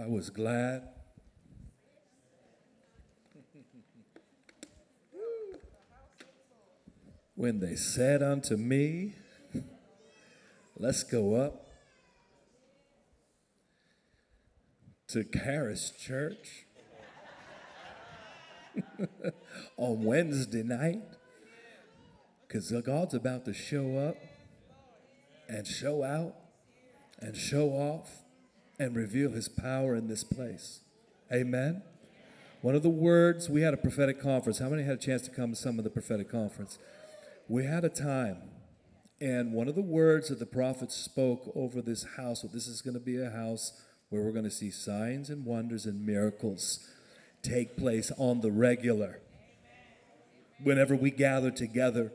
I was glad. when they said unto me, Let's go up to Charis Church on Wednesday night because God's about to show up and show out and show off and reveal his power in this place. Amen. One of the words, we had a prophetic conference. How many had a chance to come to some of the prophetic conference? We had a time, and one of the words that the prophet spoke over this house, this is going to be a house where we're going to see signs and wonders and miracles take place on the regular. Whenever we gather together,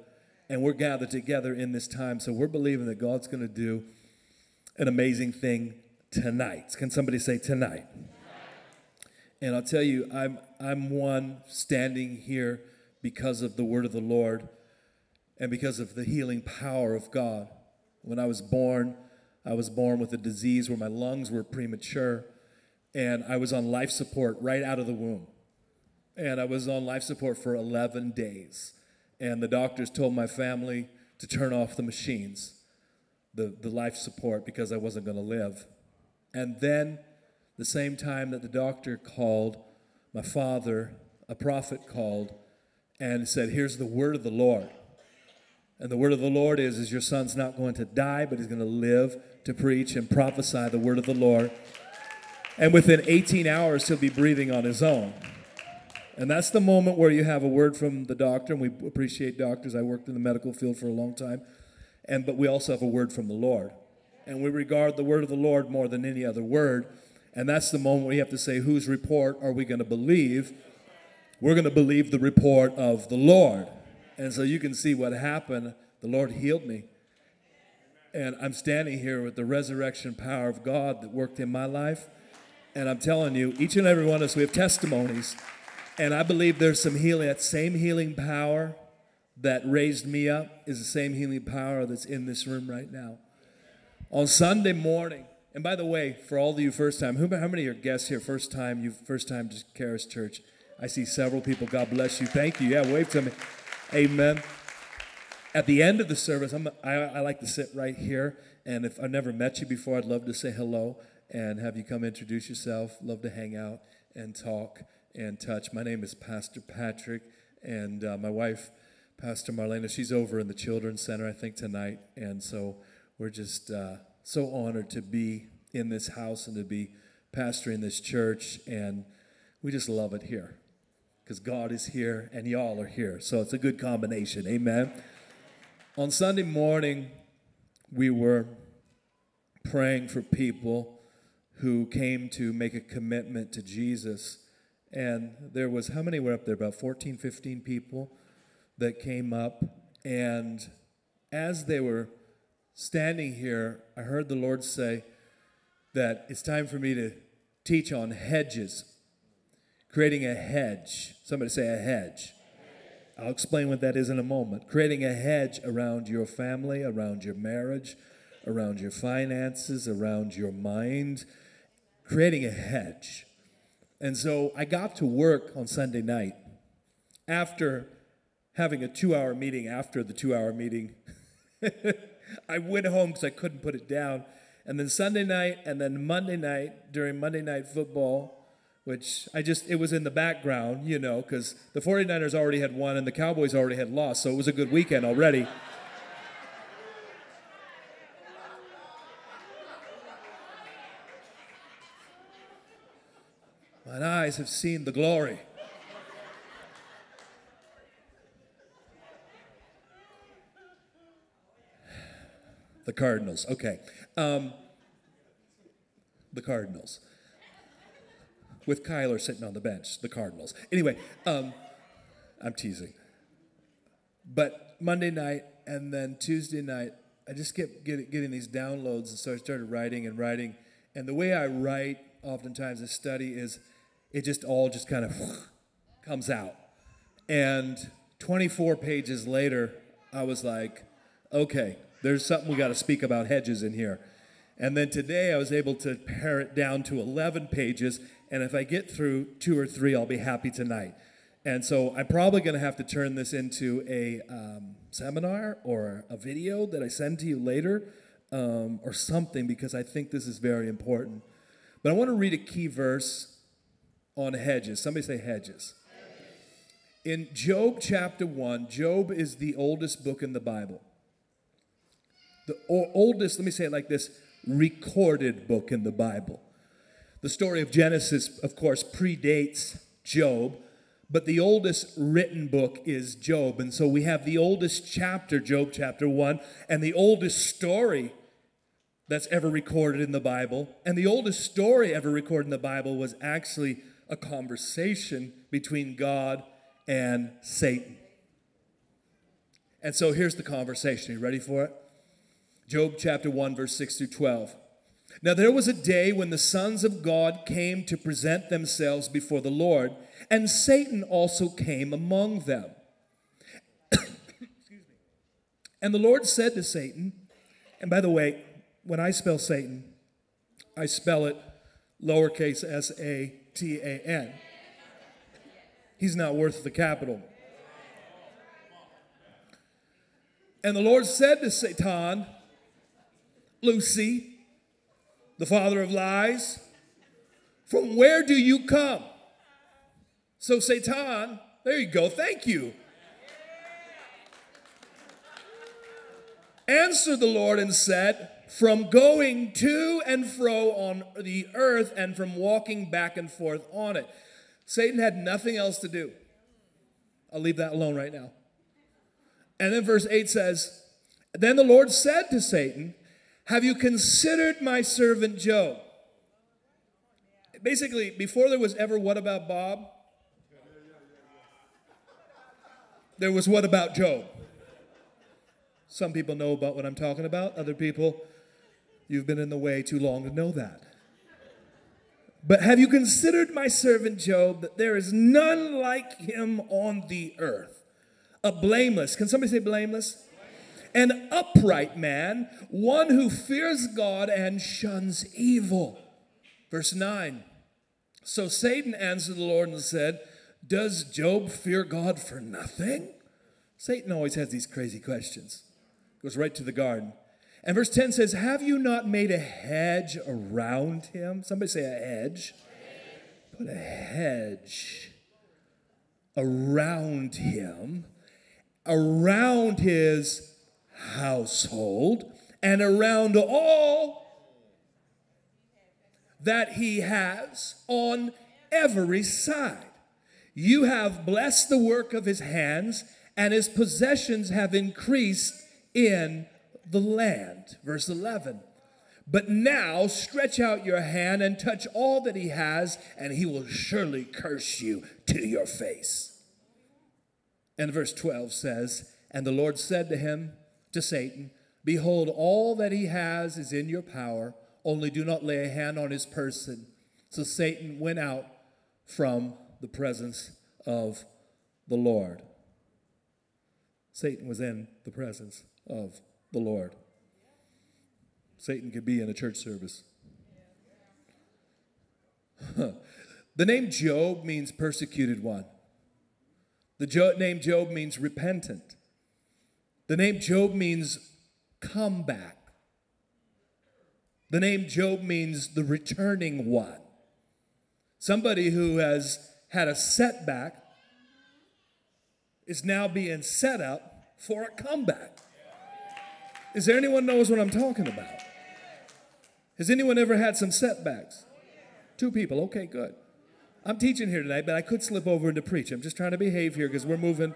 and we're gathered together in this time, so we're believing that God's going to do an amazing thing tonight. Can somebody say tonight? And I'll tell you, I'm, I'm one standing here because of the word of the Lord and because of the healing power of God. When I was born, I was born with a disease where my lungs were premature, and I was on life support right out of the womb. And I was on life support for 11 days. And the doctors told my family to turn off the machines, the, the life support, because I wasn't going to live. And then, the same time that the doctor called, my father, a prophet, called and said, Here's the word of the Lord. And the word of the Lord is, is your son's not going to die, but he's going to live to preach and prophesy the word of the Lord. And within 18 hours, he'll be breathing on his own. And that's the moment where you have a word from the doctor, and we appreciate doctors. I worked in the medical field for a long time. And but we also have a word from the Lord. And we regard the word of the Lord more than any other word. And that's the moment we have to say, whose report are we going to believe? We're going to believe the report of the Lord. And so you can see what happened. The Lord healed me. And I'm standing here with the resurrection power of God that worked in my life. And I'm telling you, each and every one of us, we have testimonies. And I believe there's some healing, that same healing power that raised me up is the same healing power that's in this room right now. On Sunday morning, and by the way, for all of you first time, who, how many are guests here first time, you first time to Charis Church? I see several people. God bless you. Thank you. Yeah, wave to me. Amen. At the end of the service, I'm, I, I like to sit right here. And if I've never met you before, I'd love to say hello and have you come introduce yourself. Love to hang out and talk and touch. My name is Pastor Patrick, and uh, my wife, Pastor Marlena, she's over in the Children's Center, I think, tonight. And so we're just uh, so honored to be in this house and to be pastoring this church. And we just love it here because God is here and y'all are here. So it's a good combination. Amen. On Sunday morning, we were praying for people who came to make a commitment to Jesus. And there was, how many were up there? About 14, 15 people that came up. And as they were standing here, I heard the Lord say that it's time for me to teach on hedges creating a hedge. Somebody say a hedge. I'll explain what that is in a moment. Creating a hedge around your family, around your marriage, around your finances, around your mind. Creating a hedge. And so I got to work on Sunday night after having a two hour meeting. After the two hour meeting, I went home because I couldn't put it down. And then Sunday night, and then Monday night, during Monday night football, which I just, it was in the background, you know, because the 49ers already had won and the Cowboys already had lost, so it was a good weekend already. Mine eyes have seen the glory. The Cardinals, okay. Um, the Cardinals with Kyler sitting on the bench, the Cardinals. Anyway, um, I'm teasing. But Monday night and then Tuesday night, I just kept get, getting these downloads, and so I started writing and writing. And the way I write, oftentimes, a study is it just all just kind of comes out. And 24 pages later, I was like, okay, there's something we got to speak about hedges in here. And then today I was able to pare it down to 11 pages. And if I get through two or three, I'll be happy tonight. And so I'm probably going to have to turn this into a um, seminar or a video that I send to you later um, or something because I think this is very important. But I want to read a key verse on hedges. Somebody say hedges. In Job chapter 1, Job is the oldest book in the Bible. The oldest, let me say it like this recorded book in the Bible. The story of Genesis, of course, predates Job, but the oldest written book is Job. And so we have the oldest chapter, Job chapter 1, and the oldest story that's ever recorded in the Bible. And the oldest story ever recorded in the Bible was actually a conversation between God and Satan. And so here's the conversation. Are you ready for it? Job chapter 1, verse 6 through 12. Now there was a day when the sons of God came to present themselves before the Lord, and Satan also came among them. and the Lord said to Satan, and by the way, when I spell Satan, I spell it lowercase s a t a n. He's not worth the capital. And the Lord said to Satan, Lucy, the father of lies, from where do you come? So, Satan, there you go, thank you. Answered the Lord and said, From going to and fro on the earth and from walking back and forth on it. Satan had nothing else to do. I'll leave that alone right now. And then verse 8 says, Then the Lord said to Satan, Have you considered my servant Job? Basically, before there was ever what about Bob, there was what about Job. Some people know about what I'm talking about, other people, you've been in the way too long to know that. But have you considered my servant Job that there is none like him on the earth? A blameless, can somebody say blameless? An upright man, one who fears God and shuns evil. Verse 9. So Satan answered the Lord and said, Does Job fear God for nothing? Satan always has these crazy questions. Goes right to the garden. And verse 10 says, Have you not made a hedge around him? Somebody say a hedge. Put a hedge around him, around his household, and around all that he has on every side. You have blessed the work of his hands, and his possessions have increased in the land. Verse 11. But now stretch out your hand and touch all that he has, and he will surely curse you to your face. And verse 12 says, And the Lord said to him, to Satan, Behold, all that he has is in your power, only do not lay a hand on his person. So Satan went out from the presence of the Lord. Satan was in the presence of the Lord. Satan could be in a church service. the name Job means persecuted one. The jo- name Job means repentant. The name Job means comeback. The name Job means the returning one. Somebody who has had a setback is now being set up for a comeback. Is there anyone knows what I'm talking about? Has anyone ever had some setbacks? Two people. Okay, good. I'm teaching here tonight, but I could slip over into preach. I'm just trying to behave here because we're moving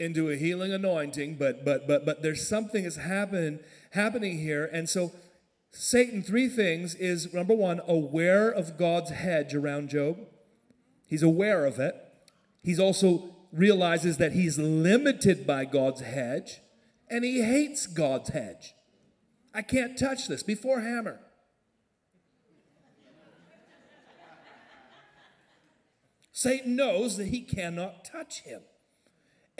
into a healing anointing, but but but but there's something that's happening happening here. And so Satan, three things is number one, aware of God's hedge around Job. He's aware of it. He's also realizes that he's limited by God's hedge and he hates God's hedge. I can't touch this before hammer. Satan knows that he cannot touch him.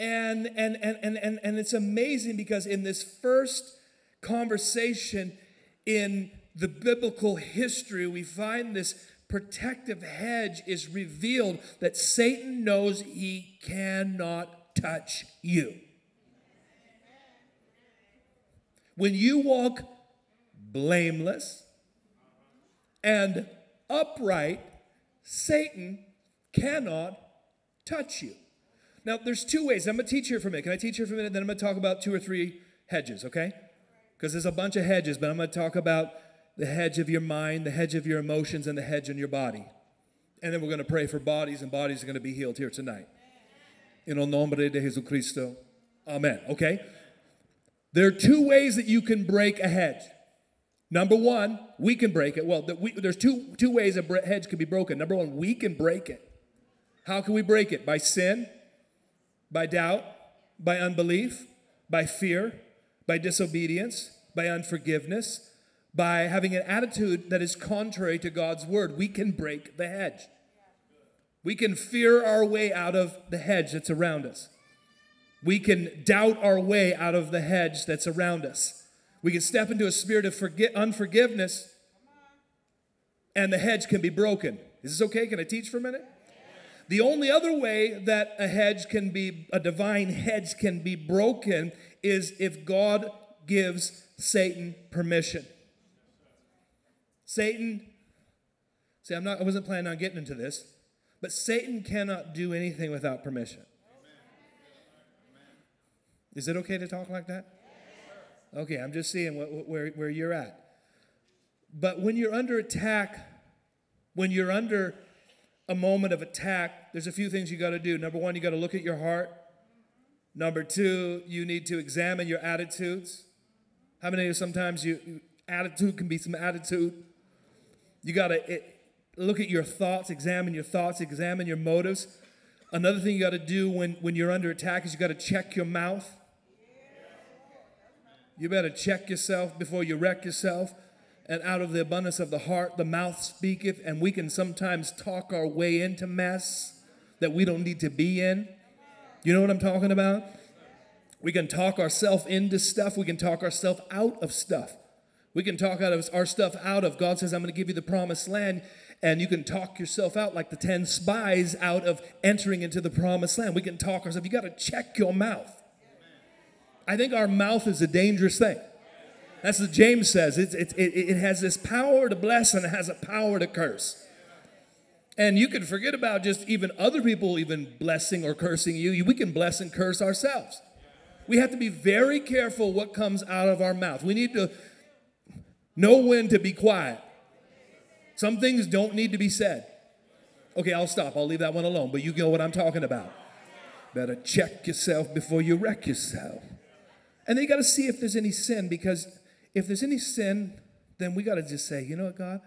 And, and, and, and, and, and it's amazing because in this first conversation, in the biblical history, we find this protective hedge is revealed that Satan knows he cannot touch you. When you walk blameless and upright, Satan cannot touch you. Now, there's two ways. I'm going to teach here for a minute. Can I teach here for a minute? Then I'm going to talk about two or three hedges, okay? Because there's a bunch of hedges, but I'm going to talk about the hedge of your mind, the hedge of your emotions, and the hedge in your body. And then we're going to pray for bodies, and bodies are going to be healed here tonight. In el nombre de Jesucristo. Amen. Okay? There are two ways that you can break a hedge. Number one, we can break it. Well, the, we, there's two, two ways a hedge can be broken. Number one, we can break it. How can we break it? By sin, by doubt, by unbelief, by fear, by disobedience, by unforgiveness, by having an attitude that is contrary to God's word. We can break the hedge. We can fear our way out of the hedge that's around us. We can doubt our way out of the hedge that's around us. We can step into a spirit of unforgiveness and the hedge can be broken. Is this okay? Can I teach for a minute? The only other way that a hedge can be, a divine hedge can be broken is if God gives Satan permission. Satan, see, I'm not, I wasn't planning on getting into this, but Satan cannot do anything without permission. Is it okay to talk like that? Okay, I'm just seeing what, where, where you're at. But when you're under attack, when you're under a moment of attack, there's a few things you got to do. Number one, you got to look at your heart. Number two, you need to examine your attitudes. How many of you sometimes you attitude can be some attitude? You got to eh, look at your thoughts, examine your thoughts, examine your motives. Another thing you got to do when, when you're under attack is you got to check your mouth. You better check yourself before you wreck yourself. And out of the abundance of the heart, the mouth speaketh. And we can sometimes talk our way into mess that we don't need to be in. You know what I'm talking about? We can talk ourselves into stuff. We can talk ourselves out of stuff. We can talk out of our stuff out of God says, I'm going to give you the promised land. And you can talk yourself out like the 10 spies out of entering into the promised land. We can talk ourselves. You got to check your mouth. I think our mouth is a dangerous thing. That's what James says. It, it, it, it has this power to bless and it has a power to curse. And you can forget about just even other people even blessing or cursing you. We can bless and curse ourselves. We have to be very careful what comes out of our mouth. We need to know when to be quiet. Some things don't need to be said. Okay, I'll stop. I'll leave that one alone, but you know what I'm talking about. Better check yourself before you wreck yourself. And then you got to see if there's any sin because if there's any sin, then we got to just say, you know what, God,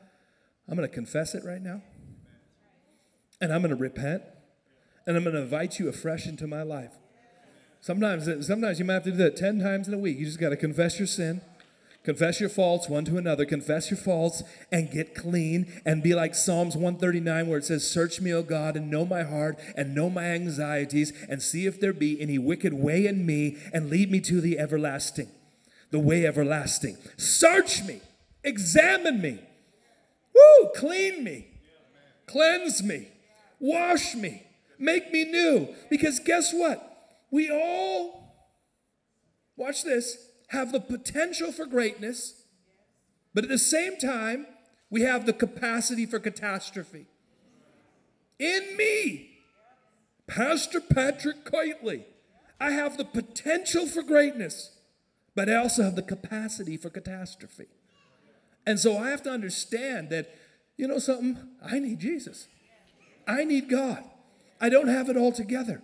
I'm going to confess it right now. And I'm going to repent. And I'm going to invite you afresh into my life. Sometimes, sometimes you might have to do that 10 times in a week. You just got to confess your sin Confess your faults one to another. Confess your faults and get clean and be like Psalms 139, where it says, Search me, O God, and know my heart and know my anxieties, and see if there be any wicked way in me, and lead me to the everlasting, the way everlasting. Search me, examine me, woo, clean me, cleanse me, wash me, make me new. Because guess what? We all, watch this have the potential for greatness, but at the same time, we have the capacity for catastrophe. In me, Pastor Patrick Kiteley, I have the potential for greatness, but I also have the capacity for catastrophe. And so I have to understand that, you know something? I need Jesus. I need God. I don't have it all together.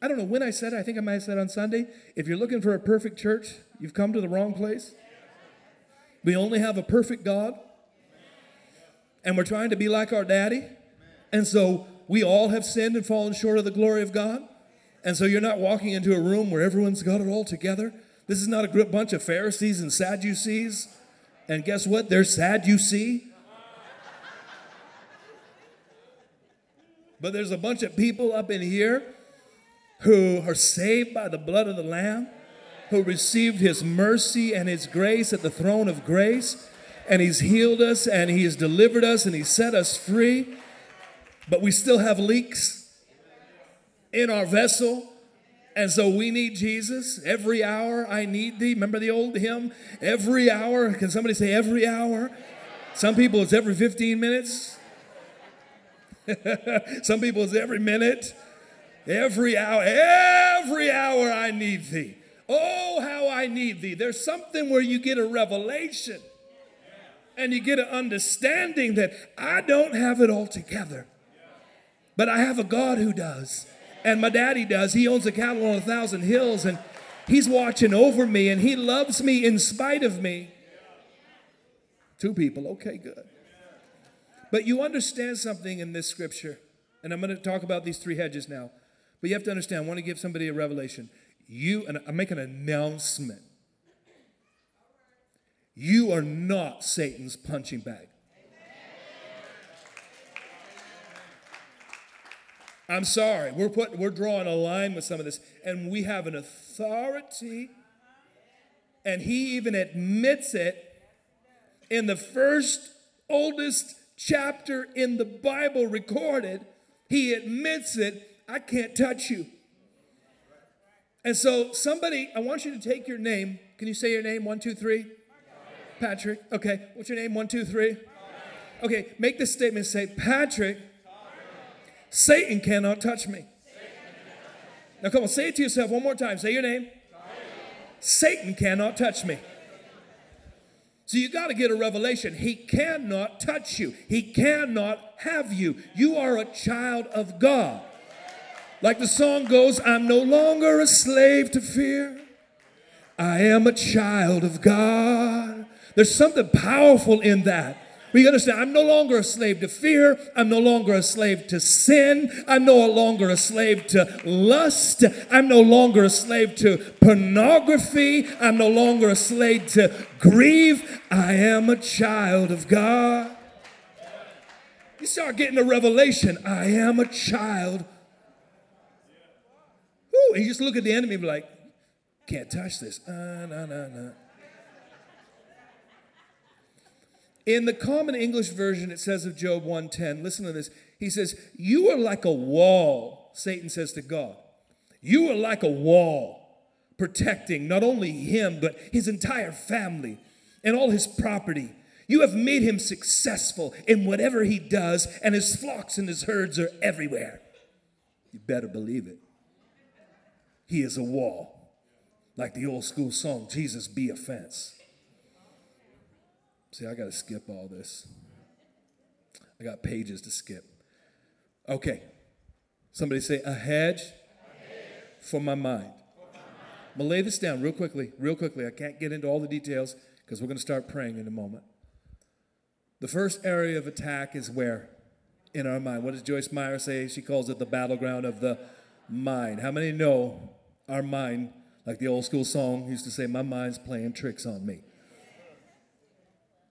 I don't know when I said it. I think I might have said on Sunday. If you're looking for a perfect church, you've come to the wrong place. We only have a perfect God. And we're trying to be like our daddy. And so we all have sinned and fallen short of the glory of God. And so you're not walking into a room where everyone's got it all together. This is not a bunch of Pharisees and Sadducees. And guess what? They're sad, you see. But there's a bunch of people up in here who are saved by the blood of the Lamb, who received his mercy and his grace at the throne of grace, and He's healed us and He has delivered us and He set us free. But we still have leaks in our vessel. And so we need Jesus. Every hour I need thee. Remember the old hymn? Every hour. Can somebody say every hour? Some people it's every 15 minutes. Some people it's every minute. Every hour. Every hour I need thee. Oh, how I need thee. There's something where you get a revelation and you get an understanding that I don't have it all together, but I have a God who does. And my daddy does. He owns a cattle on a thousand hills and he's watching over me and he loves me in spite of me. Two people, okay, good. But you understand something in this scripture, and I'm going to talk about these three hedges now. But you have to understand, I want to give somebody a revelation. You, and I make an announcement. You are not Satan's punching bag. I'm sorry. We're putting, we're drawing a line with some of this, and we have an authority, and he even admits it in the first oldest chapter in the Bible recorded. He admits it. I can't touch you. And so, somebody, I want you to take your name. Can you say your name? One, two, three. Patrick. Okay. What's your name? One, two, three. Okay. Make this statement. Say, Patrick Satan cannot touch me. Now, come on, say it to yourself one more time. Say your name. Satan cannot touch me. So you got to get a revelation. He cannot touch you, he cannot have you. You are a child of God. Like the song goes, I'm no longer a slave to fear. I am a child of God. There's something powerful in that. We understand I'm no longer a slave to fear. I'm no longer a slave to sin. I'm no longer a slave to lust. I'm no longer a slave to pornography. I'm no longer a slave to grieve. I am a child of God. You start getting a revelation. I am a child. Ooh, and you just look at the enemy and be like, can't touch this. Uh, no, no, no. In the common English version, it says of Job 110, listen to this. He says, You are like a wall, Satan says to God. You are like a wall protecting not only him, but his entire family and all his property. You have made him successful in whatever he does, and his flocks and his herds are everywhere. You better believe it. He is a wall, like the old school song, Jesus be a fence. See, I got to skip all this. I got pages to skip. Okay. Somebody say, a hedge, for my mind. I'm going to lay this down real quickly, real quickly. I can't get into all the details because we're going to start praying in a moment. The first area of attack is where? In our mind. What does Joyce Meyer say? She calls it the battleground of the mind. How many know our mind, like the old school song used to say, My mind's playing tricks on me?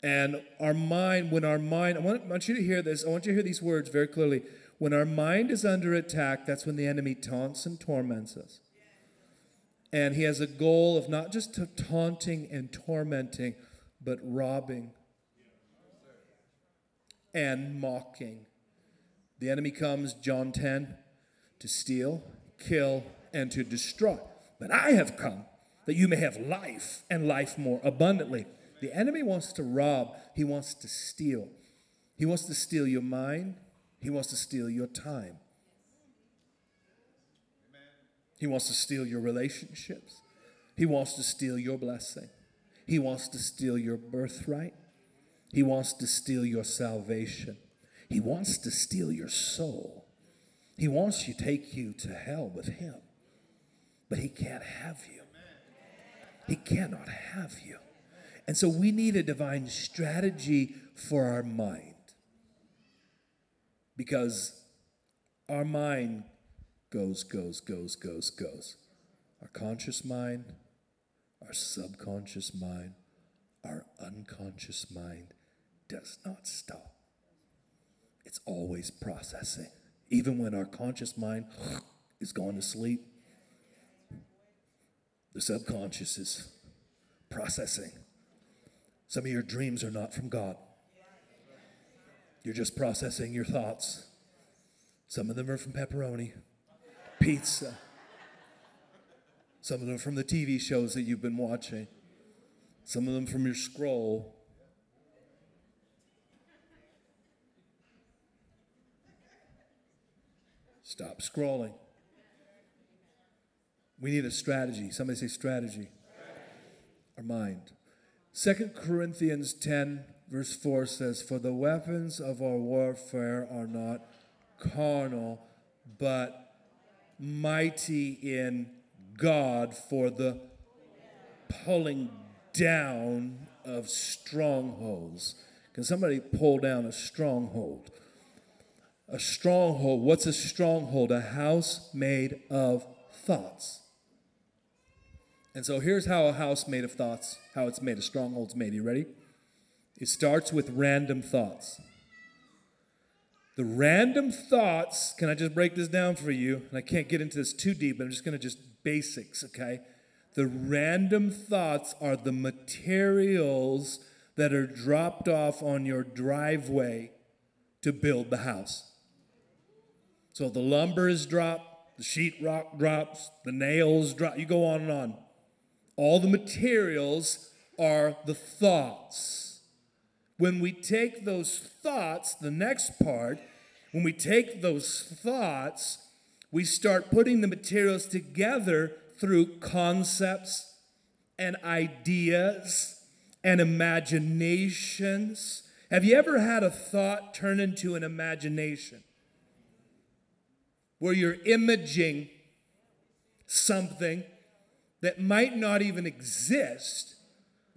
And our mind, when our mind, I want, I want, you to hear this, I want you to hear these words very clearly. When our mind is under attack, that's when the enemy taunts and torments us. And he has a goal of not just taunting and tormenting, but robbing and mocking. The enemy comes, John 10, to steal, kill, and to destroy. But I have come that you may have life and life more abundantly. The enemy wants to rob, he wants to steal. He wants to steal your mind, he wants to steal your time. He wants to steal your relationships. He wants to steal your blessing. He wants to steal your birthright. He wants to steal your salvation. He wants to steal your soul. He wants to take you to hell with him. But he can't have you. He cannot have you. And so we need a divine strategy for our mind. Because our mind goes, goes, goes, goes, goes. Our conscious mind, our subconscious mind, our unconscious mind does not stop. It's always processing. Even when our conscious mind is gone to sleep, the subconscious is processing Some of your dreams are not from God. You're just processing your thoughts. Some of them are from pepperoni, pizza. Some of them from the TV shows that you've been watching. Some of them from your scroll. Stop scrolling. We need a strategy. Somebody say strategy. Our mind. Second Corinthians 10, verse 4 says, For the weapons of our warfare are not carnal, but mighty in God for the pulling down of strongholds. Can somebody pull down a stronghold? A stronghold. What's a stronghold? A house made of thoughts. And so here's how a house made of thoughts, how it's made, a stronghold's made. You ready? It starts with random thoughts. The random thoughts, can I just break this down for you? And I can't get into this too deep, but I'm just going to just basics, okay? The random thoughts are the materials that are dropped off on your driveway to build the house. So the lumber is dropped, the sheetrock drops, the nails drop, you go on and on. All the materials are the thoughts. When we take those thoughts, the next part, when we take those thoughts, we start putting the materials together through concepts and ideas and imaginations. Have you ever had a thought turn into an imagination? Where you're imaging something that might not even exist,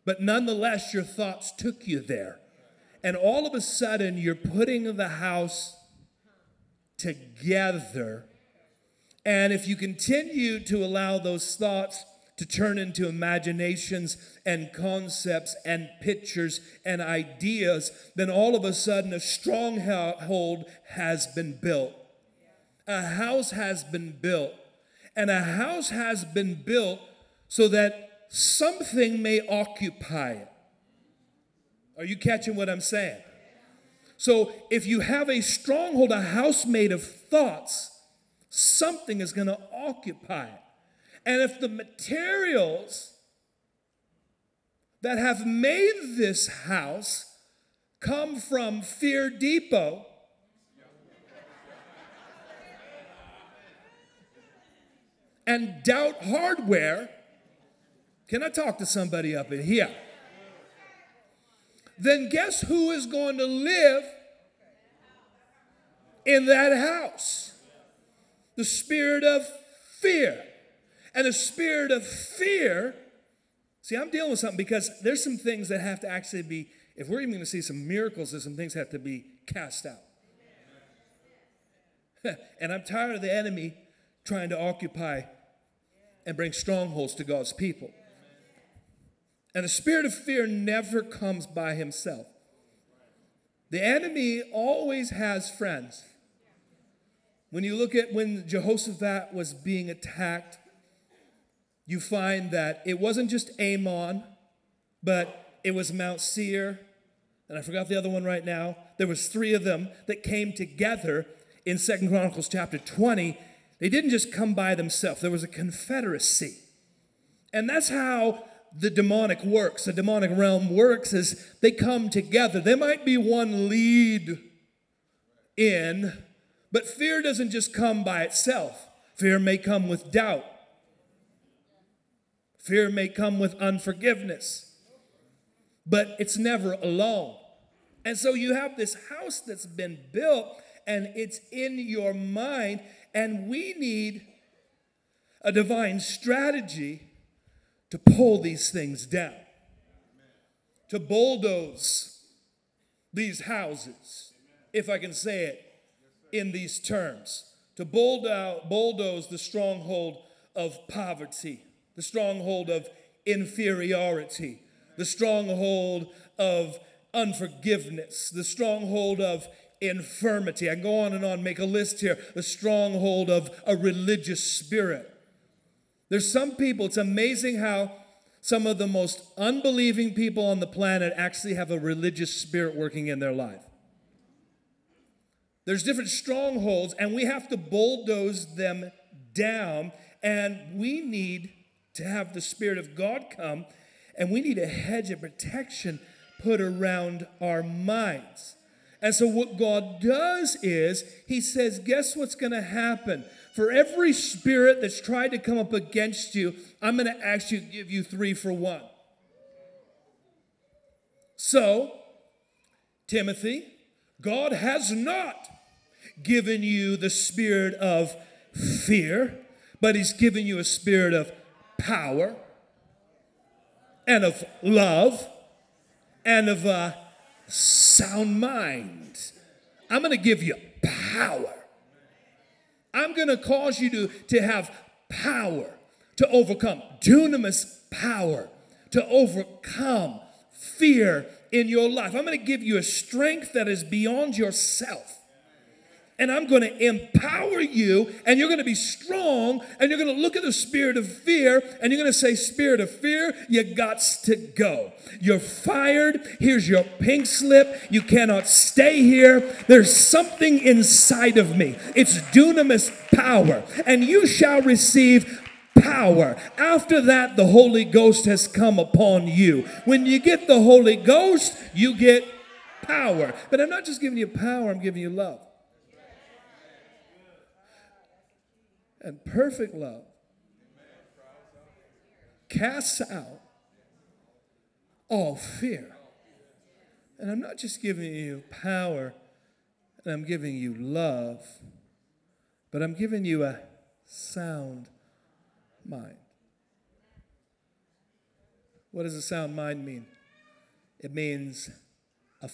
but nonetheless your thoughts took you there. And all of a sudden you're putting the house together and if you continue to allow those thoughts to turn into imaginations and concepts and pictures and ideas, then all of a sudden a stronghold has been built. A house has been built. And a house has been built so that something may occupy it. Are you catching what I'm saying? So if you have a stronghold, a house made of thoughts, something is going to occupy it. And if the materials that have made this house come from Fear Depot, and doubt hardware, can I talk to somebody up in here? Then guess who is going to live in that house? the spirit of fear. And the spirit of fear, see, I'm dealing with something because there's some things that have to actually be, if we're even going to see some miracles, there's some things have to be cast out. and I'm tired of the enemy trying to occupy and bring strongholds to God's people. And the spirit of fear never comes by himself. The enemy always has friends. When you look at when Jehoshaphat was being attacked, you find that it wasn't just Ammon, but it was Mount Seir, and I forgot the other one right now. There was three of them that came together in Second Chronicles chapter 20. They didn't just come by themselves. There was a confederacy. And that's how the demonic works. The demonic realm works is they come together. There might be one lead in, but fear doesn't just come by itself, fear may come with doubt, fear may come with unforgiveness, but it's never alone. And so you have this house that's been built and it's in your mind, and we need a divine strategy to pull these things down, to bulldoze these houses, if I can say it in these terms to bulldoze the stronghold of poverty, the stronghold of inferiority, the stronghold of unforgiveness, the stronghold of infirmity. I go on and on, make a list here. The stronghold of a religious spirit. There's some people, it's amazing how some of the most unbelieving people on the planet actually have a religious spirit working in their life. There's different strongholds, and we have to bulldoze them down, and we need to have the Spirit of God come, and we need a hedge of protection put around our minds. And so, what God does is, He says, Guess what's going to happen? For every spirit that's tried to come up against you, I'm going to ask actually give you three for one. So, Timothy, God has not given you the spirit of fear, but He's given you a spirit of power and of love and of a sound mind. I'm going to give you power. I'm going to cause you to, to have power to overcome, dunamis power to overcome fear in your life. I'm going to give you a strength that is beyond yourself and I'm going to empower you, and you're going to be strong, and you're going to look at the spirit of fear, and you're going to say, Spirit of fear, you got to go. You're fired. Here's your pink slip. You cannot stay here. There's something inside of me. It's dunamis power, and you shall receive power. After that, the Holy Ghost has come upon you. When you get the Holy Ghost, you get power. But I'm not just giving you power, I'm giving you love. And perfect love casts out all fear. And I'm not just giving you power, and I'm giving you love, but I'm giving you a sound mind. What does a sound mind mean? It means a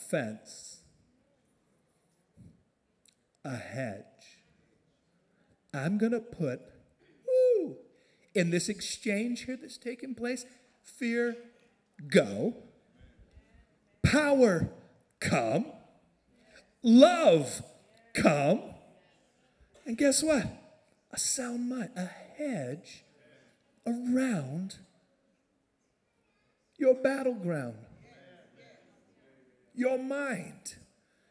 hedge, I'm going to put, woo, in this exchange here that's taking place, fear go, power come, love come, and guess what? A sound mind, a hedge around your battleground, your mind.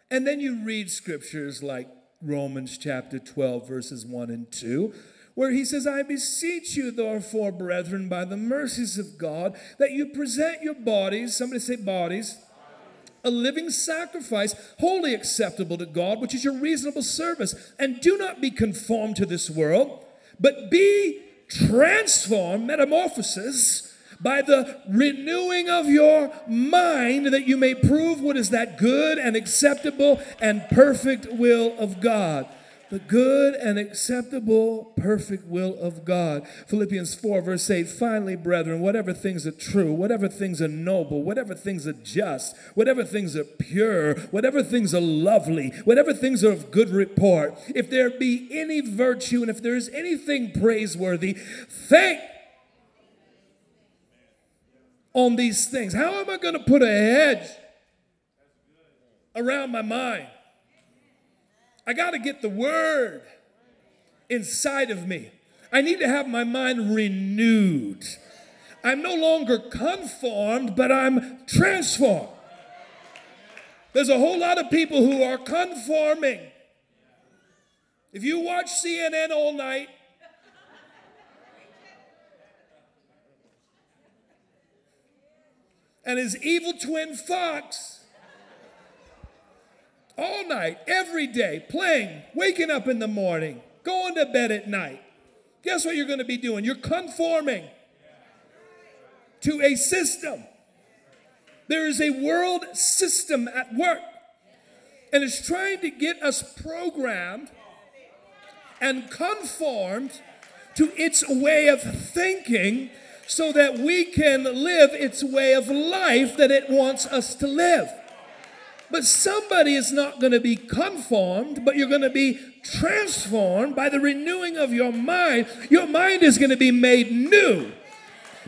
And then you read scriptures like Romans chapter 12, verses 1 and 2, where he says, I beseech you, therefore, brethren, by the mercies of God, that you present your bodies, somebody say bodies, a living sacrifice, wholly acceptable to God, which is your reasonable service. And do not be conformed to this world, but be transformed, metamorphosis, by the renewing of your mind that you may prove what is that good and acceptable and perfect will of God. The good and acceptable, perfect will of God. Philippians 4, verse 8 Finally, brethren, whatever things are true, whatever things are noble, whatever things are just, whatever things are pure, whatever things are lovely, whatever things are of good report, if there be any virtue and if there is anything praiseworthy, think on these things? How am I going to put a hedge around my mind? I got to get the word inside of me. I need to have my mind renewed. I'm no longer conformed, but I'm transformed. There's a whole lot of people who are conforming. If you watch CNN all night, and his evil twin Fox all night, every day, playing, waking up in the morning, going to bed at night. Guess what you're going to be doing? You're conforming to a system. There is a world system at work, and it's trying to get us programmed and conformed to its way of thinking so that we can live its way of life that it wants us to live. But somebody is not going to be conformed, but you're going to be transformed by the renewing of your mind. Your mind is going to be made new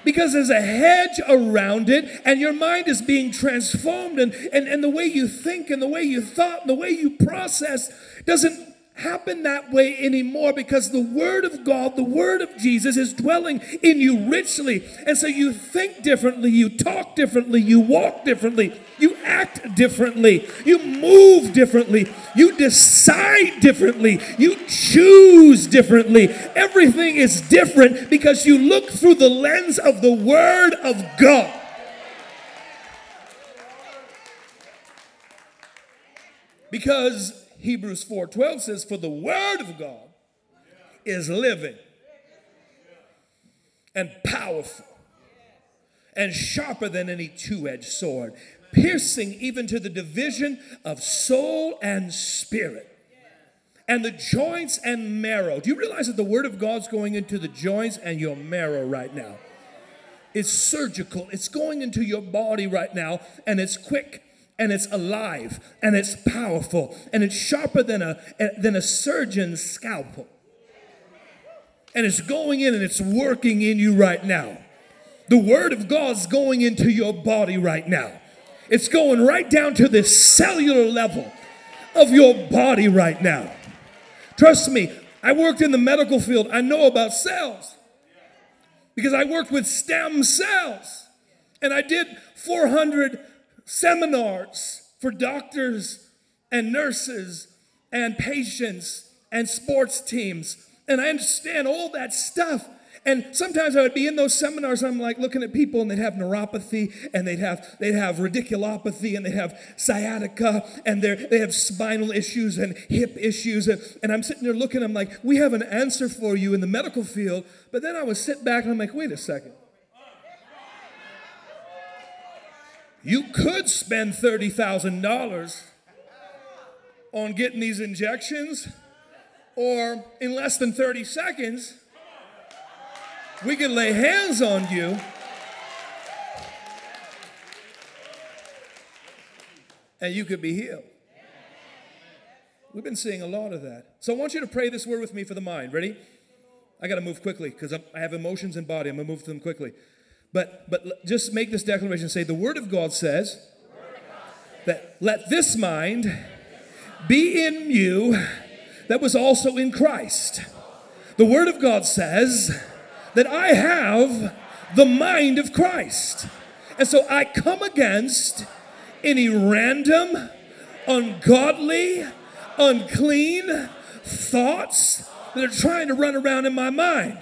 because there's a hedge around it and your mind is being transformed and, and, and the way you think and the way you thought and the way you process doesn't happen that way anymore because the Word of God, the Word of Jesus, is dwelling in you richly. And so you think differently, you talk differently, you walk differently, you act differently, you move differently, you decide differently, you choose differently. Everything is different because you look through the lens of the Word of God. Because Hebrews 4:12 says, "For the word of God is living and powerful and sharper than any two-edged sword, piercing even to the division of soul and spirit." And the joints and marrow. Do you realize that the word of God's going into the joints and your marrow right now? It's surgical. It's going into your body right now, and it's quick and it's alive and it's powerful and it's sharper than a, than a surgeon's scalpel. And it's going in and it's working in you right now. The word of God's going into your body right now. It's going right down to the cellular level of your body right now. Trust me, I worked in the medical field. I know about cells because I worked with stem cells. And I did 400 seminars for doctors and nurses and patients and sports teams. And I understand all that stuff. And sometimes I would be in those seminars, I'm like looking at people and they'd have neuropathy and they'd have they'd have radiculopathy and they'd have sciatica and they they have spinal issues and hip issues. And, and I'm sitting there looking, I'm like, we have an answer for you in the medical field. But then I would sit back and I'm like, wait a second. You could spend $30,000 on getting these injections, or in less than 30 seconds, we could lay hands on you. And you could be healed. We've been seeing a lot of that. So I want you to pray this word with me for the mind. Ready? I got to move quickly because I have emotions and body. I'm going to move them quickly. But, but just make this declaration say, The Word of God says that let this mind be in you that was also in Christ. The Word of God says that I have the mind of Christ. And so I come against any random, ungodly, unclean thoughts that are trying to run around in my mind.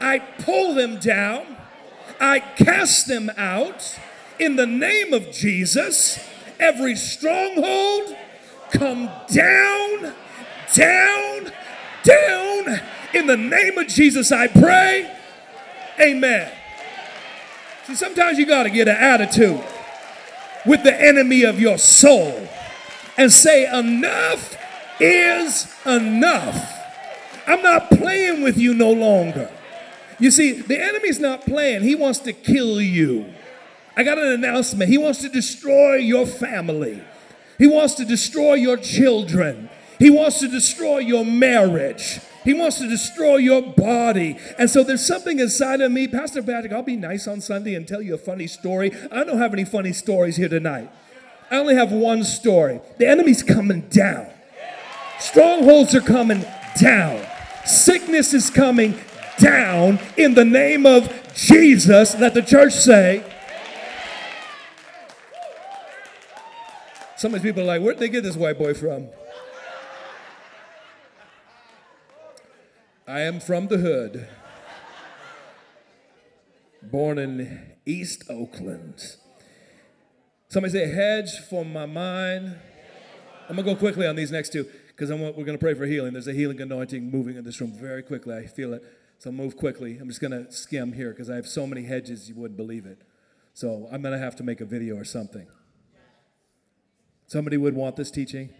I pull them down I cast them out in the name of Jesus. Every stronghold come down, down, down. In the name of Jesus, I pray. Amen. See, sometimes you got to get an attitude with the enemy of your soul and say, Enough is enough. I'm not playing with you no longer. You see, the enemy's not playing, he wants to kill you. I got an announcement. He wants to destroy your family. He wants to destroy your children. He wants to destroy your marriage. He wants to destroy your body. And so there's something inside of me, Pastor Patrick, I'll be nice on Sunday and tell you a funny story. I don't have any funny stories here tonight. I only have one story. The enemy's coming down. Strongholds are coming down. Sickness is coming down in the name of Jesus. Let the church say. Some of these people are like, where'd they get this white boy from? I am from the hood, born in East Oakland. Somebody say, hedge for my mind. I'm going to go quickly on these next two because we're going to pray for healing. There's a healing anointing moving in this room very quickly. I feel it. So move quickly. I'm just going to skim here because I have so many hedges you wouldn't believe it. So I'm going to have to make a video or something. Somebody would want this teaching?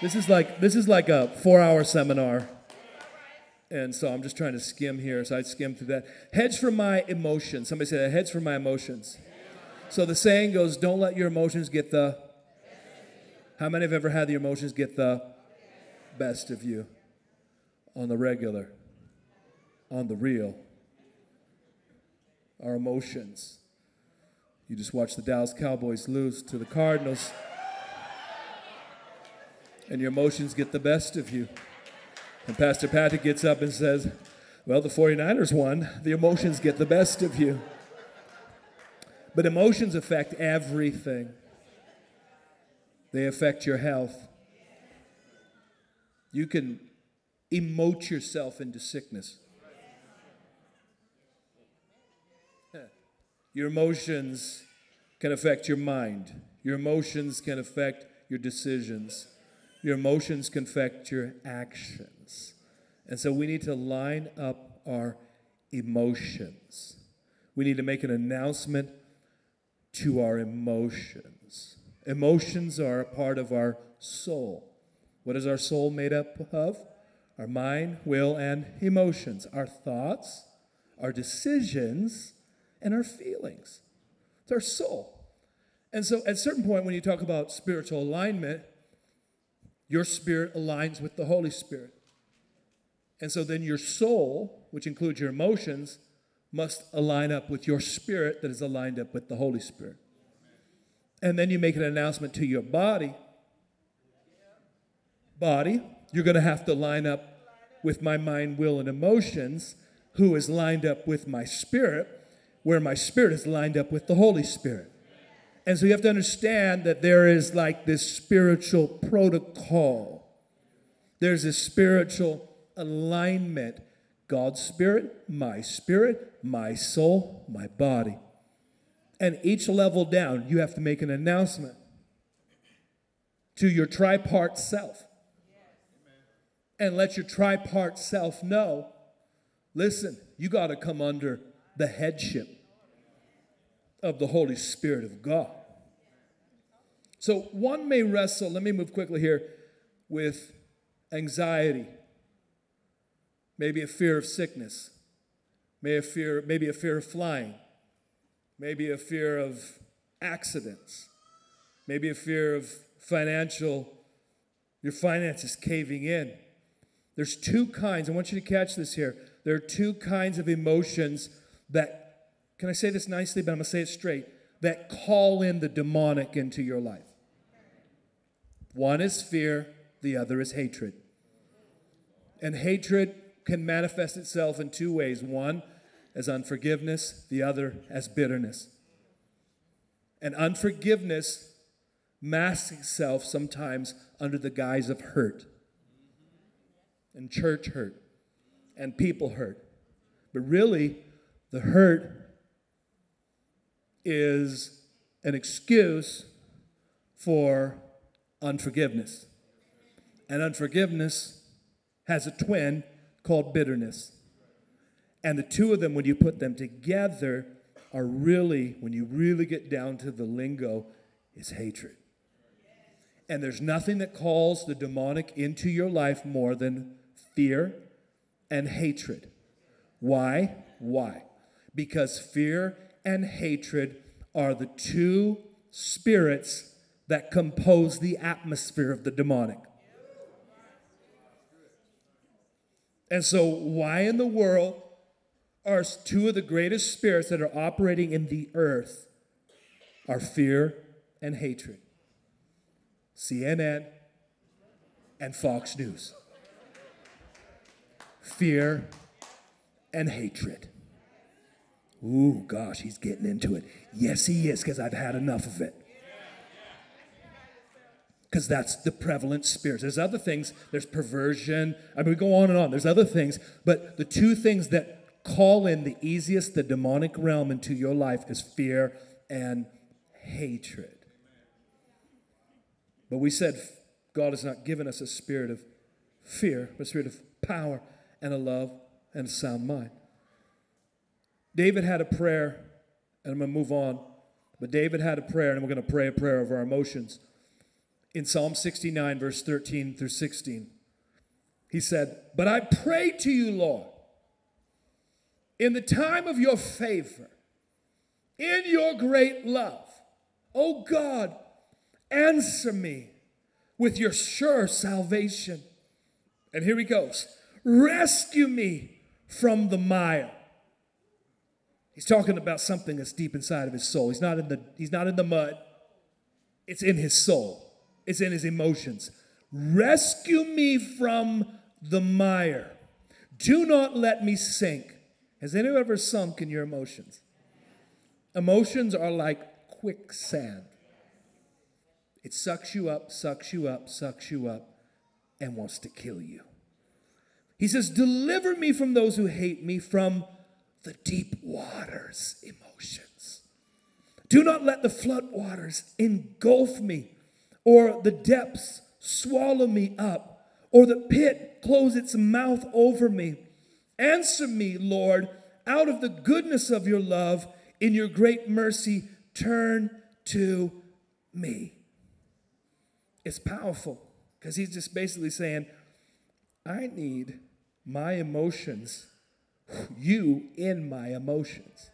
This is like this is like a 4-hour seminar. And so I'm just trying to skim here. So I skim through that. Hedge for my emotions. Somebody said hedge for my emotions. So the saying goes, don't let your emotions get the How many have ever had the emotions get the best of you on the regular? On the real. Our emotions. You just watch the Dallas Cowboys lose to the Cardinals. and your emotions get the best of you. And Pastor Patrick gets up and says, Well, the 49ers won. The emotions get the best of you. But emotions affect everything, they affect your health. You can emote yourself into sickness. Your emotions can affect your mind. Your emotions can affect your decisions. Your emotions can affect your actions. And so we need to line up our emotions. We need to make an announcement to our emotions. Emotions are a part of our soul. What is our soul made up of? Our mind, will, and emotions. Our thoughts, our decisions, and our feelings. It's our soul. And so at a certain point, when you talk about spiritual alignment, your spirit aligns with the Holy Spirit. And so then your soul, which includes your emotions, must align up with your spirit that is aligned up with the Holy Spirit. And then you make an announcement to your body. Body, you're going to have to line up with my mind, will, and emotions, who is lined up with my spirit where my spirit is lined up with the Holy Spirit. And so you have to understand that there is like this spiritual protocol. There's this spiritual alignment God's spirit, my spirit, my soul, my body. And each level down, you have to make an announcement to your tripart self. And let your tripart self know listen, you got to come under the headship of the Holy Spirit of God. So one may wrestle, let me move quickly here, with anxiety, maybe a fear of sickness, maybe a fear, maybe a fear of flying, maybe a fear of accidents, maybe a fear of financial, your finances caving in. There's two kinds, I want you to catch this here. There are two kinds of emotions that, can I say this nicely, but I'm going to say it straight, that call in the demonic into your life. One is fear, the other is hatred. And hatred can manifest itself in two ways one as unforgiveness, the other as bitterness. And unforgiveness masks itself sometimes under the guise of hurt, and church hurt, and people hurt. But really, the hurt is an excuse for unforgiveness. And unforgiveness has a twin called bitterness. And the two of them, when you put them together, are really, when you really get down to the lingo, is hatred. And there's nothing that calls the demonic into your life more than fear and hatred. Why? Why? because fear and hatred are the two spirits that compose the atmosphere of the demonic. And so, why in the world are two of the greatest spirits that are operating in the earth are fear and hatred? CNN and Fox News. Fear and hatred. Ooh, gosh, he's getting into it. Yes, he is, because I've had enough of it. Because that's the prevalent spirit. There's other things, there's perversion. I mean, we go on and on. There's other things, but the two things that call in the easiest, the demonic realm into your life is fear and hatred. But we said God has not given us a spirit of fear, but a spirit of power and a love and a sound mind. David had a prayer, and I'm going to move on. But David had a prayer, and we're going to pray a prayer of our emotions. In Psalm 69, verse 13 through 16, he said, But I pray to you, Lord, in the time of your favor, in your great love, O God, answer me with your sure salvation. And here he goes Rescue me from the mire He's talking about something that's deep inside of his soul. He's not in the, he's not in the mud, it's in his soul, it's in his emotions. Rescue me from the mire. Do not let me sink. Has anyone ever sunk in your emotions? Emotions are like quicksand. It sucks you up, sucks you up, sucks you up, and wants to kill you. He says, Deliver me from those who hate me, from the deep waters emotions. Do not let the flood waters engulf me, or the depths swallow me up, or the pit close its mouth over me. Answer me, Lord, out of the goodness of your love, in your great mercy, turn to me. It's powerful because he's just basically saying, I need my emotions, you in my emotions.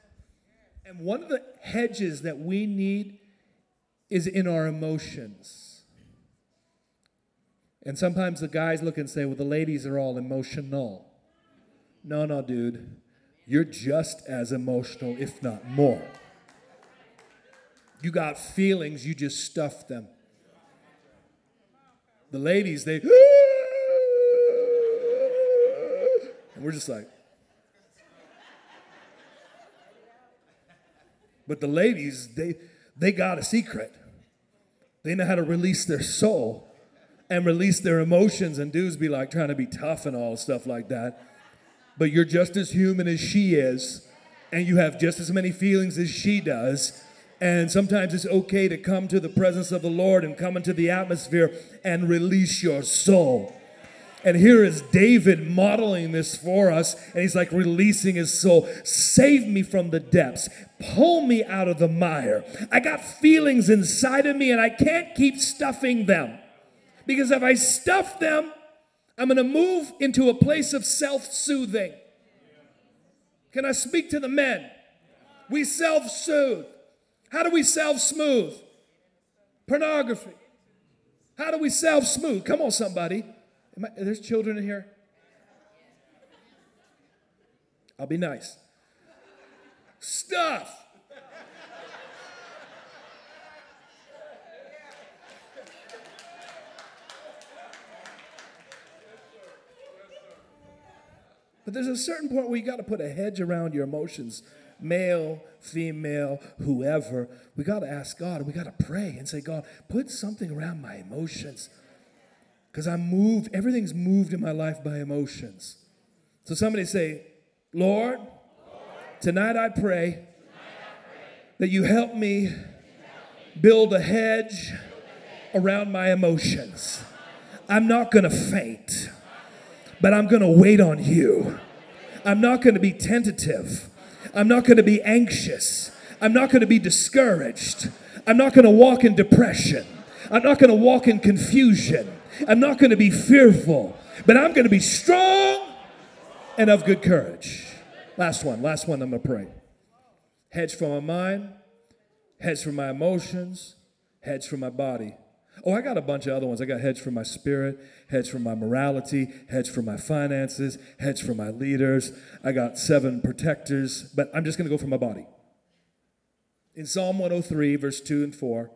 And one of the hedges that we need is in our emotions. And sometimes the guys look and say, well, the ladies are all emotional. No, no, dude. You're just as emotional, if not more. You got feelings, you just stuff them. The ladies, they, and we're just like, but the ladies, they, they got a secret. They know how to release their soul and release their emotions, and dudes be like trying to be tough and all stuff like that. But you're just as human as she is, and you have just as many feelings as she does and sometimes it's okay to come to the presence of the Lord and come into the atmosphere and release your soul. And here is David modeling this for us, and he's like releasing his soul. Save me from the depths, pull me out of the mire. I got feelings inside of me, and I can't keep stuffing them. Because if I stuff them, I'm going to move into a place of self soothing. Can I speak to the men? We self soothe. How do we self smooth? Pornography. How do we self smooth? Come on, somebody. There's children in here. I'll be nice. Stuff. But there's a certain point where you got to put a hedge around your emotions male, female, whoever, we got to ask God, we got to pray and say, God, put something around my emotions. Because I'm moved, everything's moved in my life by emotions. So somebody say, Lord, Lord tonight I pray, tonight I pray that you help me, help me build a hedge around my emotions. I'm not going to faint, but I'm going to wait on you. I'm not going to be tentative. I'm not going to be anxious. I'm not going to be discouraged. I'm not going to walk in depression. I'm not going to walk in confusion. I'm not going to be fearful, but I'm going to be strong and of good courage. Last one, last one, I'm going to pray. Hedge for my mind, hedge for my emotions, hedge for my body. Oh, I got a bunch of other ones. I got hedge for my spirit, hedge for my morality, hedge for my finances, hedge for my leaders. I got seven protectors, but I'm just going to go for my body. In Psalm 103, verse 2 and 4,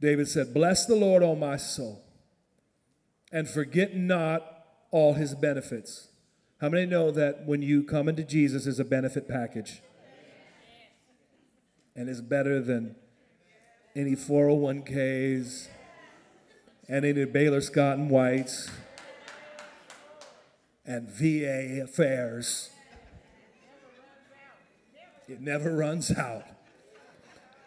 David said, Bless the Lord, O my soul, and forget not all his benefits. How many know that when you come into Jesus, is a benefit package? And is better than any 401ks, and any Baylor Scott and Whites, and VA affairs. It never runs out.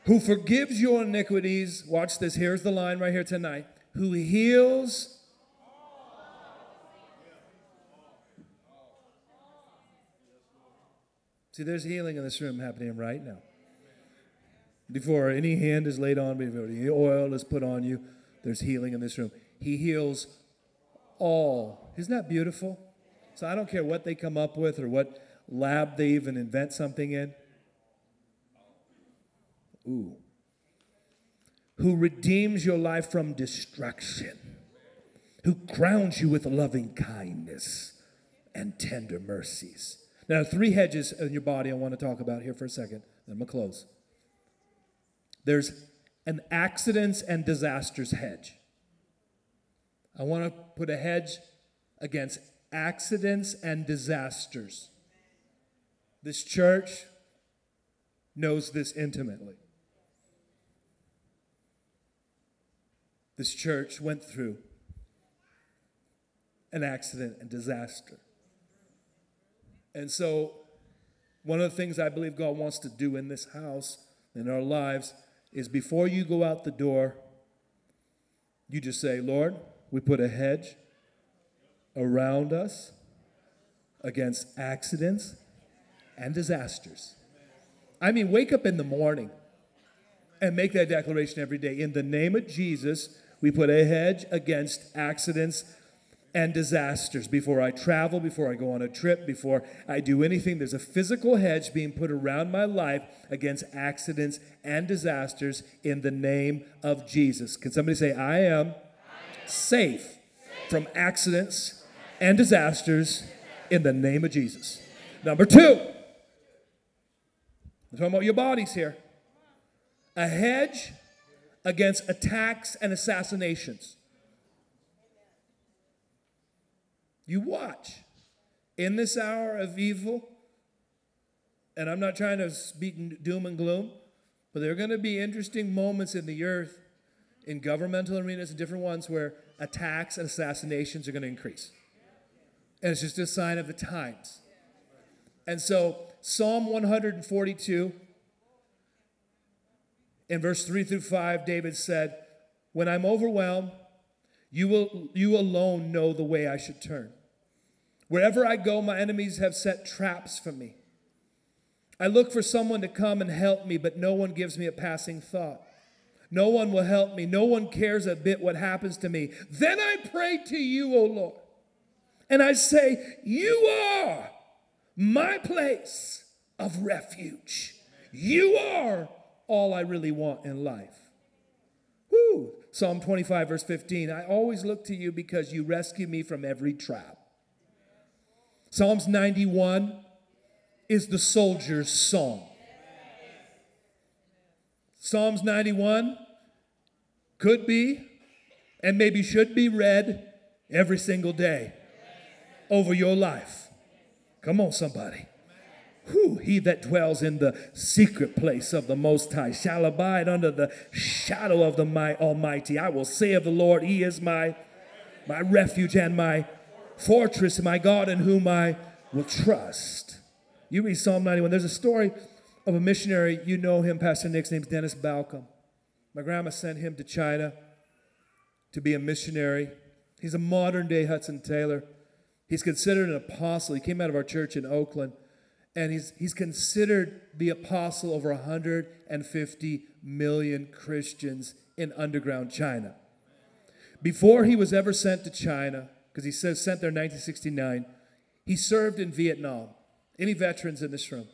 Who forgives your iniquities, watch this, here's the line right here tonight. Who heals See, there's healing in this room happening right now before any hand is laid on, before any oil is put on you, there's healing in this room. He heals all. Isn't that beautiful? So I don't care what they come up with or what lab they even invent something in. Ooh. Who redeems your life from destruction, who crowns you with loving kindness and tender mercies. Now, three hedges in your body I want to talk about here for a second. Then I'm going to close. There's an accidents and disasters hedge. I want to put a hedge against accidents and disasters. This church knows this intimately. This church went through an accident and disaster. And so, one of the things I believe God wants to do in this house, in our lives, is before you go out the door, you just say, Lord, we put a hedge around us against accidents and disasters. I mean, wake up in the morning and make that declaration every day. In the name of Jesus, we put a hedge against accidents and disasters. Before I travel, before I go on a trip, before I do anything, there's a physical hedge being put around my life against accidents and disasters in the name of Jesus. Can somebody say, I am safe from accidents and disasters in the name of Jesus? Number two, I'm talking about your bodies here. A hedge against attacks and assassinations. You watch. In this hour of evil, and I'm not trying to speak doom and gloom, but there are going to be interesting moments in the earth, in governmental arenas and different ones, where attacks and assassinations are going to increase. And it's just a sign of the times. And so, Psalm 142, in verse 3 through 5, David said, When I'm overwhelmed, you, will, you alone know the way I should turn. Wherever I go, my enemies have set traps for me. I look for someone to come and help me, but no one gives me a passing thought. No one will help me. No one cares a bit what happens to me. Then I pray to you, O Lord, and I say, You are my place of refuge. You are all I really want in life. Psalm 25, verse 15 I always look to you because you rescue me from every trap. Psalms 91 is the soldier's song. Psalms 91 could be and maybe should be read every single day over your life. Come on, somebody. Who he that dwells in the secret place of the Most High shall abide under the shadow of the my Almighty. I will say of the Lord, He is my, my refuge and my fortress, my God in whom I will trust. You read Psalm 91. There's a story of a missionary. You know him, Pastor Nick's name's Dennis Balcombe. My grandma sent him to China to be a missionary. He's a modern day Hudson Taylor. He's considered an apostle. He came out of our church in Oakland, and he's, he's considered the apostle over 150 million Christians in underground China. Before he was ever sent to China, because he says sent there in 1969. He served in Vietnam. Any veterans in this room?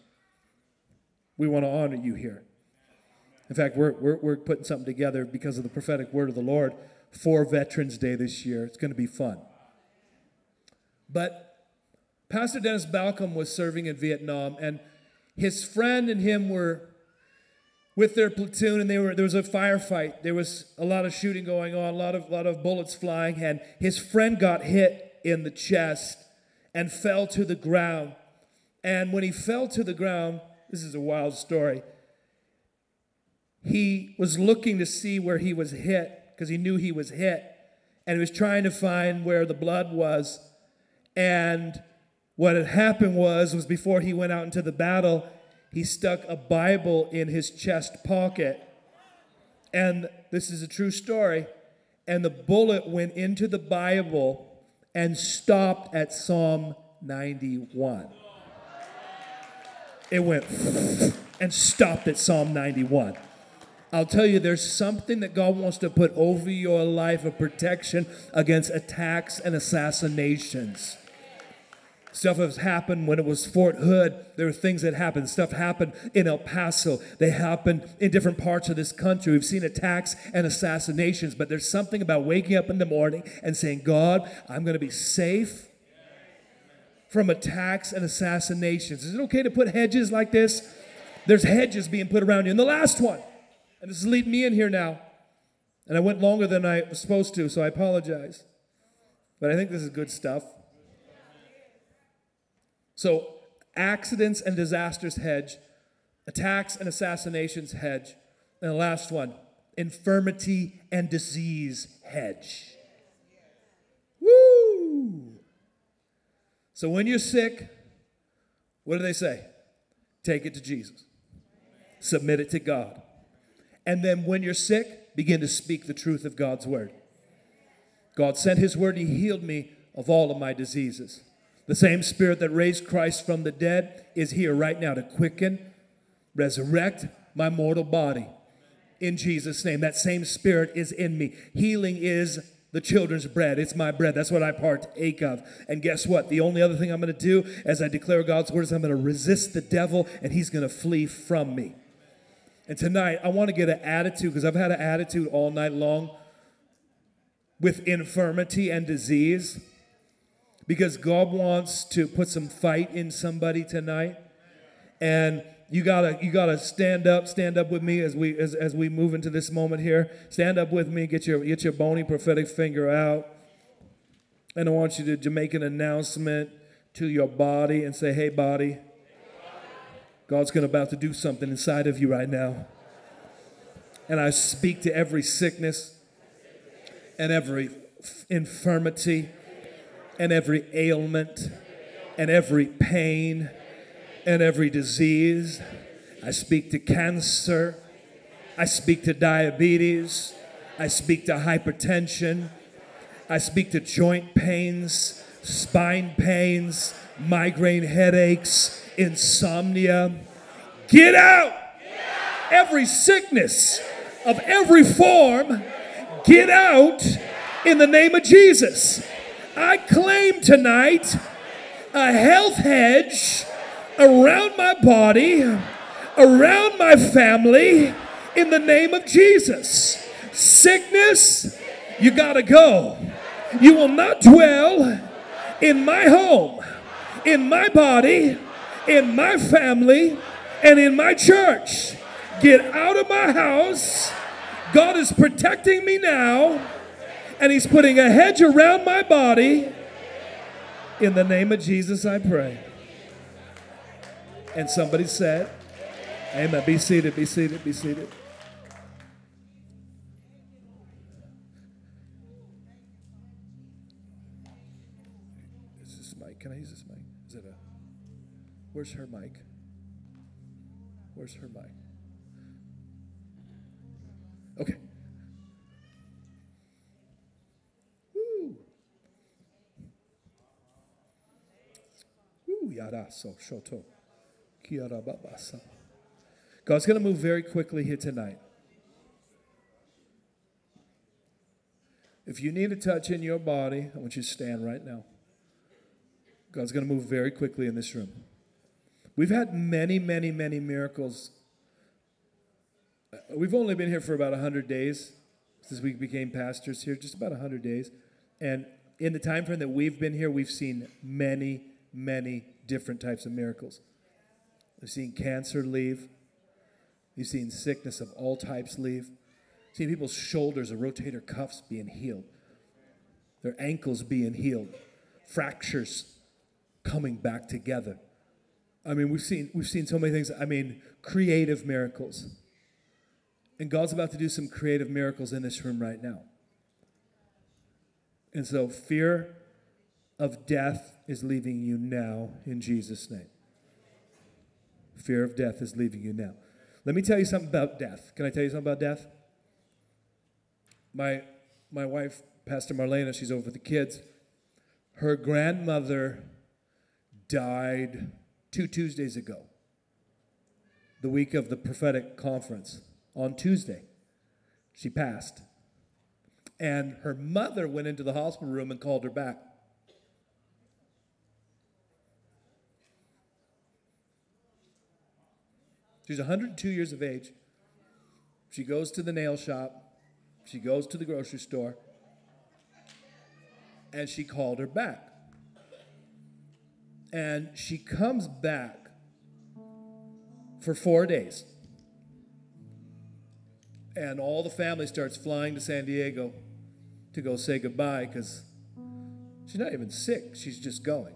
We want to honor you here. In fact, we're, we're, we're putting something together because of the prophetic word of the Lord for Veterans Day this year. It's going to be fun. But Pastor Dennis Balcombe was serving in Vietnam, and his friend and him were with their platoon, and they were there was a firefight. There was a lot of shooting going on, a lot of lot of bullets flying, and his friend got hit in the chest and fell to the ground. And when he fell to the ground, this is a wild story. He was looking to see where he was hit because he knew he was hit, and he was trying to find where the blood was. And what had happened was was before he went out into the battle, he stuck a Bible in his chest pocket. And this is a true story. And the bullet went into the Bible and stopped at Psalm 91. It went and stopped at Psalm 91. I'll tell you, there's something that God wants to put over your life of protection against attacks and assassinations. Stuff has happened when it was Fort Hood. There were things that happened. Stuff happened in El Paso. They happened in different parts of this country. We've seen attacks and assassinations, but there's something about waking up in the morning and saying, God, I'm going to be safe from attacks and assassinations. Is it okay to put hedges like this? There's hedges being put around you. And the last one, and this is leading me in here now, and I went longer than I was supposed to, so I apologize. But I think this is good stuff. So, accidents and disasters hedge, attacks and assassinations hedge, and the last one, infirmity and disease hedge. Woo! So when you're sick, what do they say? Take it to Jesus. Submit it to God. And then when you're sick, begin to speak the truth of God's word. God sent his word, he healed me of all of my diseases. The same spirit that raised Christ from the dead is here right now to quicken, resurrect my mortal body in Jesus' name. That same spirit is in me. Healing is the children's bread. It's my bread. That's what I partake of. And guess what? The only other thing I'm going to do as I declare God's word is I'm going to resist the devil and he's going to flee from me. And tonight, I want to get an attitude because I've had an attitude all night long with infirmity and disease because God wants to put some fight in somebody tonight. And you gotta you gotta stand up, stand up with me as we as, as we move into this moment here. Stand up with me, get your get your bony prophetic finger out. And I want you to, to make an announcement to your body and say, hey body, God's gonna about to do something inside of you right now. And I speak to every sickness and every infirmity and every ailment and every pain and every disease. I speak to cancer. I speak to diabetes. I speak to hypertension. I speak to joint pains, spine pains, migraine headaches, insomnia. Get out! Every sickness of every form, get out in the name of Jesus. I claim tonight a health hedge around my body, around my family, in the name of Jesus. Sickness, you gotta go. You will not dwell in my home, in my body, in my family, and in my church. Get out of my house. God is protecting me now, and He's putting a hedge around my body. In the name of Jesus, I pray. And somebody said, Amen. Be seated, be seated, be seated. Is this mic? Can I use this mic? Is it a. Where's her mic? God's going to move very quickly here tonight. If you need a touch in your body, I want you to stand right now. God's going to move very quickly in this room. We've had many, many, many miracles. Uh, we've only been here for about 100 days since we became pastors here, just about 100 days. And in the time frame that we've been here, we've seen many, many different types of miracles. We've seen cancer leave. We've seen sickness of all types leave. We've seen people's shoulders or rotator cuffs being healed, their ankles being healed, fractures coming back together. I mean, we've seen, we've seen so many things. I mean, creative miracles. And God's about to do some creative miracles in this room right now. And so, fear of death is leaving you now in Jesus' name. Fear of death is leaving you now. Let me tell you something about death. Can I tell you something about death? My, my wife, Pastor Marlena, she's over with the kids. Her grandmother died two Tuesdays ago, the week of the prophetic conference. On Tuesday, she passed. And her mother went into the hospital room and called her back. She's 102 years of age. She goes to the nail shop. She goes to the grocery store. And she called her back. And she comes back for four days. And all the family starts flying to San Diego to go say goodbye because She's not even sick, she's just going.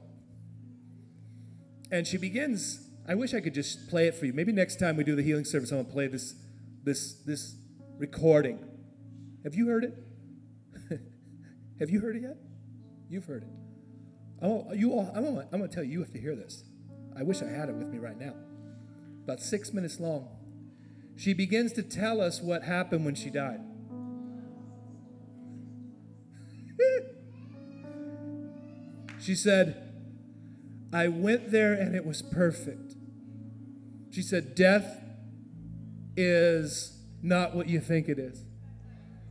And she begins, I wish I could just play it for you. Maybe next time we do the healing service, I'm gonna play this this this recording. Have you heard it? have you heard it yet? You've heard it. I'm, you all, I'm, gonna, I'm gonna tell you, you have to hear this. I wish I had it with me right now. About six minutes long. She begins to tell us what happened when she died. she said, I went there and it was perfect. She said, Death is not what you think it is.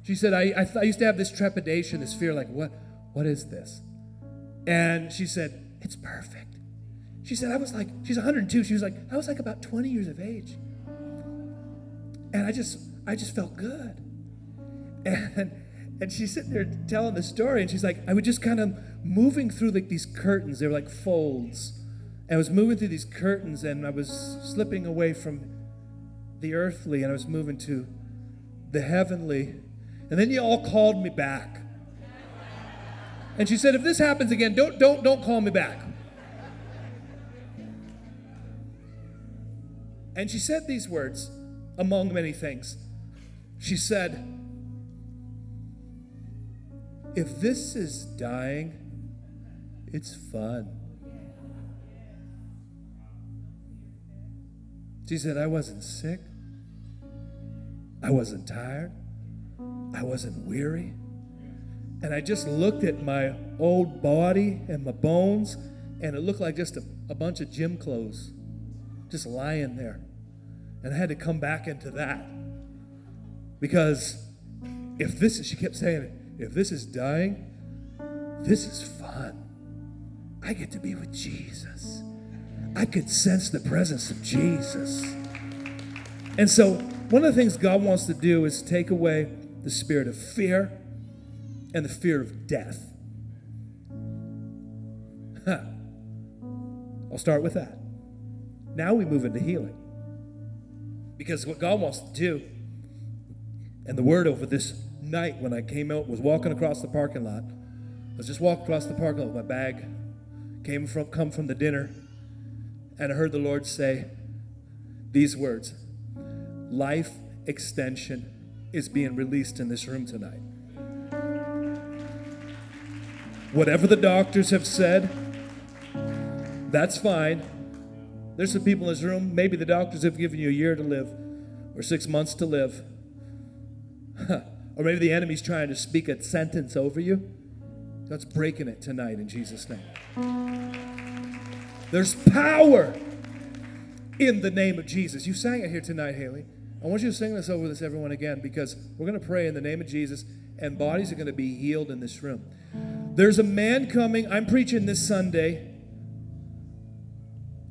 She said, I, I, th- I used to have this trepidation, this fear, like, what, what is this? And she said, It's perfect. She said, I was like, she's 102. She was like, I was like about 20 years of age. And I just, I just felt good. And, and she's sitting there telling the story, and she's like, I was just kind of moving through like these curtains. They were like folds. And I was moving through these curtains, and I was slipping away from the earthly, and I was moving to the heavenly. And then you all called me back. And she said, if this happens again, don't, don't, don't call me back. And she said these words, among many things. She said, if this is dying, it's fun. She said, I wasn't sick. I wasn't tired. I wasn't weary. And I just looked at my old body and my bones, and it looked like just a, a bunch of gym clothes just lying there. And I had to come back into that. Because if this is, she kept saying it, if this is dying, this is fun. I get to be with Jesus. I could sense the presence of Jesus. And so, one of the things God wants to do is take away the spirit of fear and the fear of death. Huh. I'll start with that. Now we move into healing. Because what God wants to do, and the word over this night when I came out, was walking across the parking lot. I was just walking across the parking lot with my bag, came from come from the dinner, and I heard the Lord say these words Life extension is being released in this room tonight. Whatever the doctors have said, that's fine. There's some people in this room, maybe the doctors have given you a year to live or six months to live. or maybe the enemy's trying to speak a sentence over you. God's breaking it tonight in Jesus' name. There's power in the name of Jesus. You sang it here tonight, Haley. I want you to sing this over this, everyone, again, because we're going to pray in the name of Jesus, and bodies are going to be healed in this room. There's a man coming. I'm preaching this Sunday.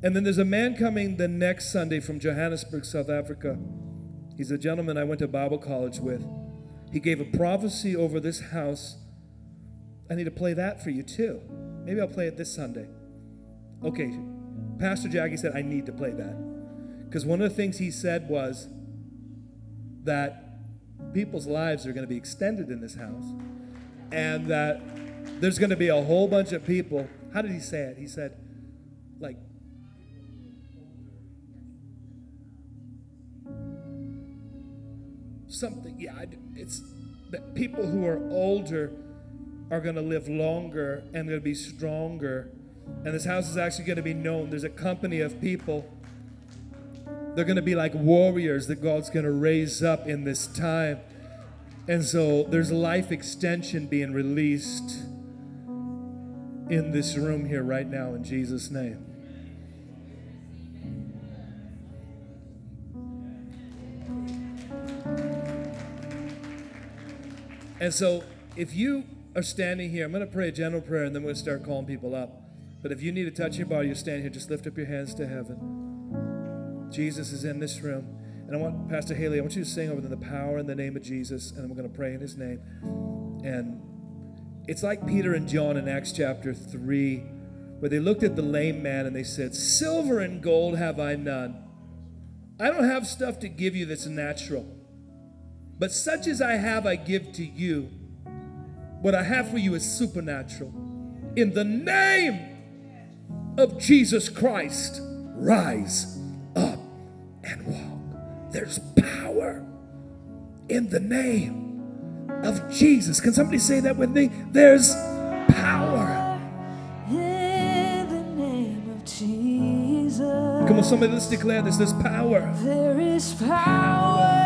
And then there's a man coming the next Sunday from Johannesburg, South Africa. He's a gentleman I went to Bible college with. He gave a prophecy over this house. I need to play that for you too. Maybe I'll play it this Sunday. Okay, Pastor Jackie said, I need to play that. Because one of the things he said was that people's lives are going to be extended in this house. And that there's going to be a whole bunch of people. How did he say it? He said, like, something. Yeah, it's that people who are older are going to live longer and going to be stronger. And this house is actually going to be known. There's a company of people. They're going to be like warriors that God's going to raise up in this time. And so there's life extension being released in this room here right now in Jesus' name. And so if you are standing here, I'm going to pray a general prayer and then we're going to start calling people up. But if you need to touch your body, you stand here, just lift up your hands to heaven. Jesus is in this room. And I want, Pastor Haley, I want you to sing over the power in the name of Jesus, and we're going to pray in his name. And it's like Peter and John in Acts chapter 3, where they looked at the lame man and they said, Silver and gold have I none. I don't have stuff to give you that's natural. But such as I have, I give to you. What I have for you is supernatural. in the name of Jesus Christ, rise up and walk. There's power in the name of Jesus. Can somebody say that with me? There's power. In the name of Jesus, Come on, somebody, let's declare this. There's power. there is power